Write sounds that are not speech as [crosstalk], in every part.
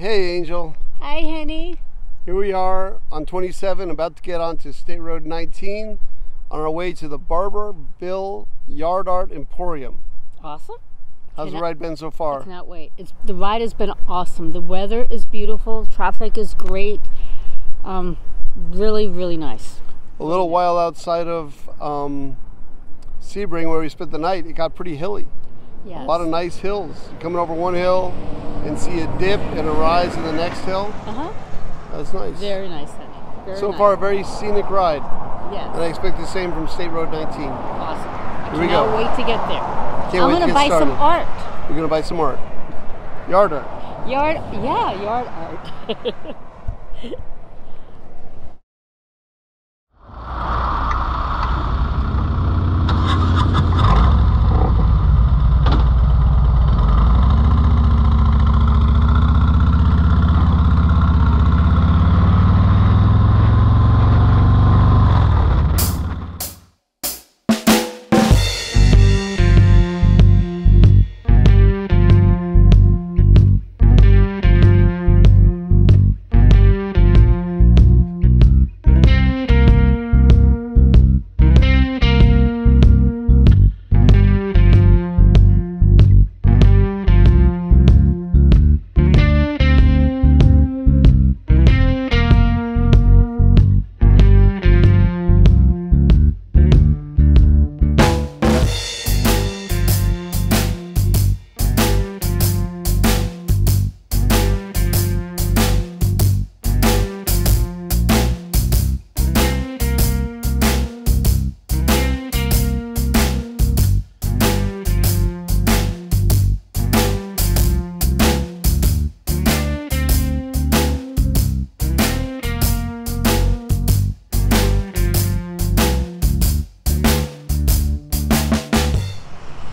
Hey, Angel. Hi, Henny. Here we are on 27, about to get onto State Road 19 on our way to the Barberville Yard Art Emporium. Awesome. How's the ride been so far? Cannot wait. It's the ride has been awesome. The weather is beautiful. Traffic is great. Um, really, really nice. A little while outside of um, Sebring, where we spent the night, it got pretty hilly. Yes. A lot of nice hills. Coming over one hill and see a dip and a rise in the next hill. Uh huh. That's nice. Very nice, Henny. Very so nice. far, a very scenic ride. Yes. And I expect the same from State Road 19. Awesome. I Here we go. wait to get there. Can't I'm gonna get buy some art. You're going to buy some art. Yard art. Yard, yeah, yard art. [laughs]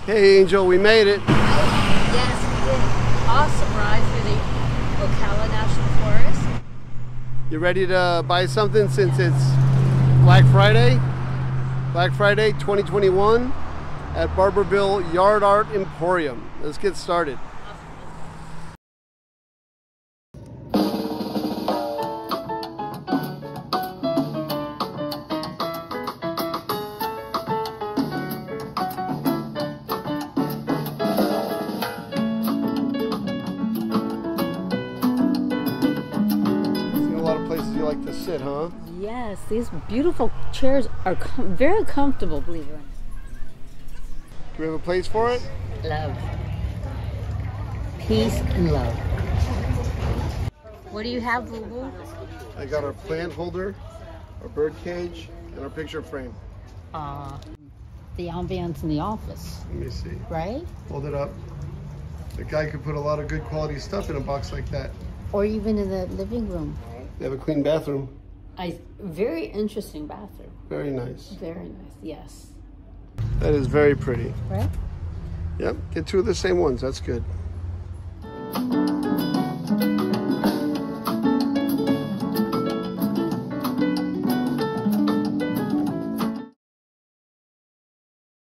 Hey, Angel, we made it. yes, we did. Awesome ride through the Ocala National Forest. You ready to buy something since it's Black Friday? Black Friday 2021 at Barberville Yard Art Emporium. Let's get started. Like to sit, huh? Yes, these beautiful chairs are com- very comfortable, believe it or not. Do we have a place for it? Love. Peace and love. What do you have, Boo Boo? I got our plant holder, our bird cage, and our picture frame. Uh, the ambiance in the office, Let me see. right? Hold it up. The guy could put a lot of good quality stuff in a box like that. Or even in the living room. They have a clean bathroom. I very interesting bathroom. Very nice. Very nice. Yes. That is very pretty. Right? Yep, get two of the same ones. That's good.